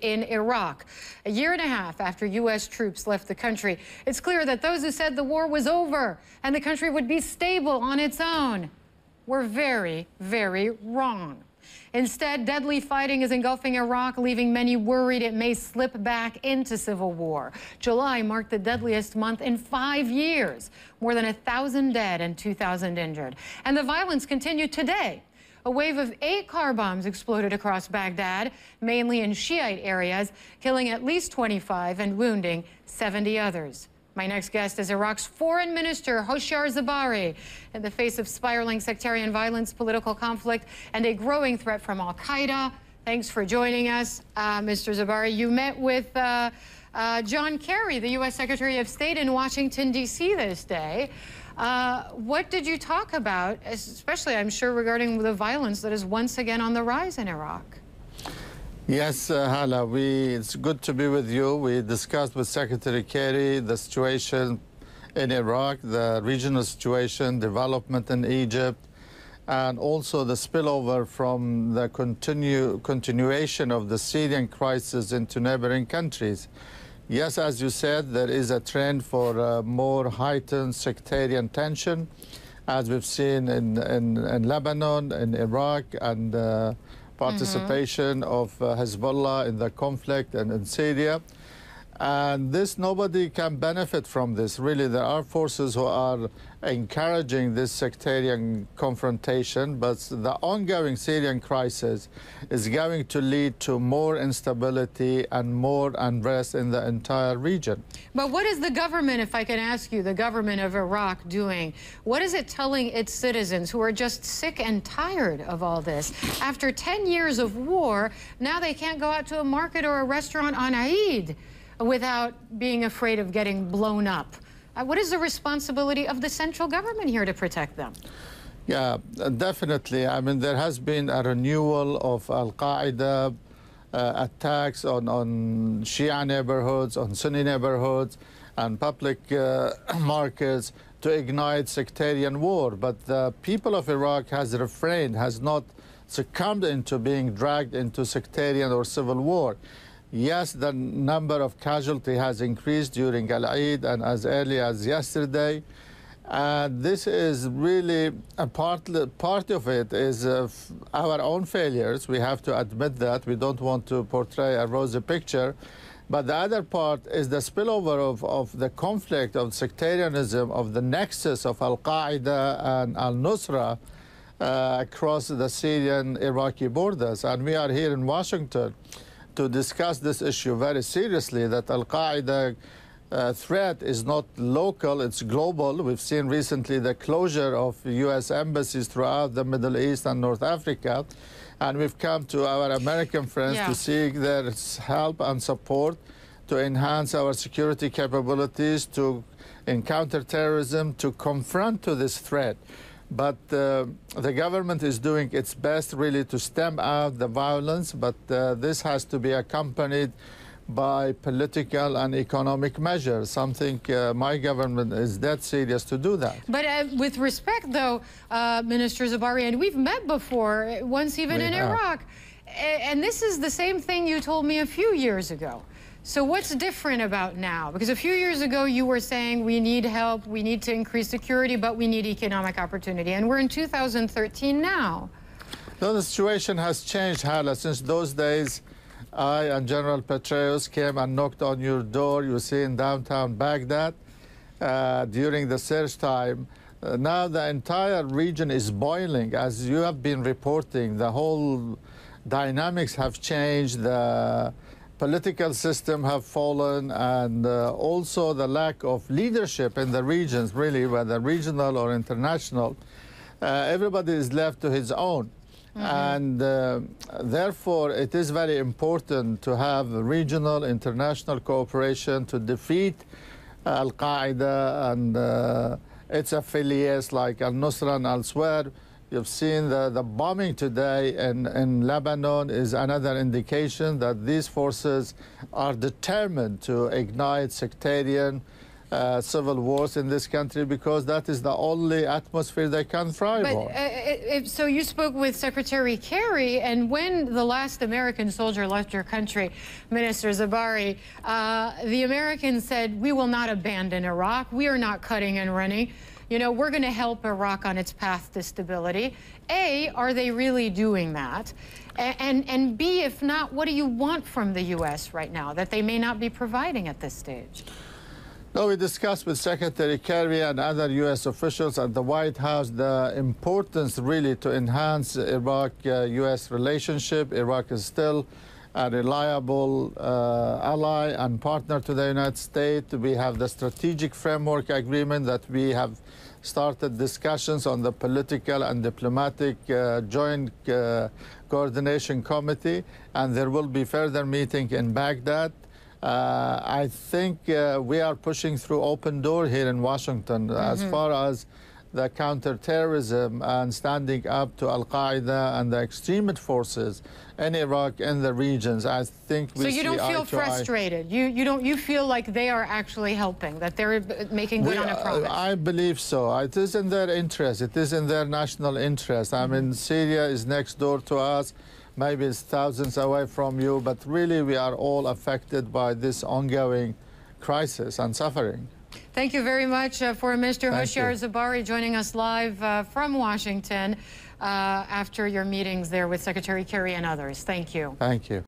in Iraq. A year and a half after U.S. troops left the country, it's clear that those who said the war was over and the country would be stable on its own were very, very wrong. Instead, deadly fighting is engulfing Iraq, leaving many worried it may slip back into civil war. July marked the deadliest month in five years, more than a thousand dead and 2,000 injured. And the violence continued today a wave of eight car bombs exploded across Baghdad, mainly in Shiite areas, killing at least 25 and wounding 70 others. My next guest is Iraq's Foreign Minister, Hoshyar Zebari. In the face of spiraling sectarian violence, political conflict, and a growing threat from Al Qaeda, thanks for joining us. Uh, Mr. Zebari, you met with uh, uh, John Kerry, the U.S. Secretary of State in Washington, D.C. this day. Uh, what did you talk about, especially, I'm sure, regarding the violence that is once again on the rise in Iraq? Yes, uh, Hala, we, it's good to be with you. We discussed with Secretary Kerry the situation in Iraq, the regional situation, development in Egypt, and also the spillover from the continue, continuation of the Syrian crisis into neighboring countries. Yes, as you said, there is a trend for uh, more heightened sectarian tension, as we've seen in, in, in Lebanon, in Iraq, and uh, participation mm -hmm. of uh, Hezbollah in the conflict and in Syria. And this, nobody can benefit from this. Really, there are forces who are encouraging this sectarian confrontation, but the ongoing Syrian crisis is going to lead to more instability and more unrest in the entire region. But what is the government, if I can ask you, the government of Iraq doing? What is it telling its citizens who are just sick and tired of all this? After 10 years of war, now they can't go out to a market or a restaurant on Eid without being afraid of getting blown up. Uh, what is the responsibility of the central government here to protect them? Yeah, definitely. I mean, there has been a renewal of Al Qaeda uh, attacks on, on Shia neighborhoods, on Sunni neighborhoods, and public uh, markets to ignite sectarian war. But the people of Iraq has refrained, has not succumbed into being dragged into sectarian or civil war. Yes, the number of casualty has increased during Al-Eid and as early as yesterday. And this is really a part, part of it is uh, our own failures. We have to admit that. We don't want to portray a rosy picture. But the other part is the spillover of, of the conflict of sectarianism, of the nexus of Al Qaeda and Al Nusra uh, across the Syrian Iraqi borders. And we are here in Washington to discuss this issue very seriously, that Al-Qaeda uh, threat is not local, it's global. We've seen recently the closure of U.S. embassies throughout the Middle East and North Africa. And we've come to our American friends yeah. to seek their help and support to enhance our security capabilities, to encounter terrorism, to confront to this threat. But uh, the government is doing its best really to stem out the violence, but uh, this has to be accompanied by political and economic measures, something uh, my government is dead serious to do that. But uh, with respect, though, uh, Minister Zebari, and we've met before, once even we in have. Iraq, and this is the same thing you told me a few years ago. So what's different about now? Because a few years ago you were saying we need help, we need to increase security, but we need economic opportunity. And we're in 2013 now. No, the situation has changed, Hala. Since those days, I and General Petraeus came and knocked on your door, you see, in downtown Baghdad uh, during the search time. Uh, now the entire region is boiling. As you have been reporting, the whole dynamics have changed. The political system have fallen and uh, also the lack of leadership in the regions, really, whether regional or international. Uh, everybody is left to his own. Mm -hmm. And uh, therefore, it is very important to have regional, international cooperation to defeat Al Qaeda and uh, its affiliates like Al Nusra and elsewhere You've seen the, the bombing today in, in Lebanon is another indication that these forces are determined to ignite sectarian uh, civil wars in this country because that is the only atmosphere they can thrive But on. uh, uh, so you spoke with Secretary Kerry, and when the last American soldier left your country, Minister Zebari, uh, the Americans said, "We will not abandon Iraq. We are not cutting and running. You know, we're going to help Iraq on its path to stability." A, are they really doing that? A- And and B, if not, what do you want from the U.S. right now that they may not be providing at this stage? No, we discussed with Secretary Kerry and other U.S. officials at the White House the importance really to enhance Iraq-U.S. Uh, relationship. Iraq is still a reliable uh, ally and partner to the United States. We have the strategic framework agreement that we have started discussions on the political and diplomatic uh, joint uh, coordination committee, and there will be further meeting in Baghdad. Uh, I think uh, we are pushing through open door here in Washington as far as the counterterrorism and standing up to Al Qaeda and the extremist forces in Iraq and the regions. I think we So you don't feel eye. frustrated. You you don't you feel like they are actually helping, that they're making good We- on a promise. I believe so. It is in their interest. It is in their national interest. I mean, mm-hmm. Syria is next door to us. Maybe it's thousands away from you, but really we are all affected by this ongoing crisis and suffering. Thank you very much uh, for Mr. Thank Hoshyar you. Zebari joining us live uh, from Washington uh, after your meetings there with Secretary Kerry and others. Thank you. Thank you.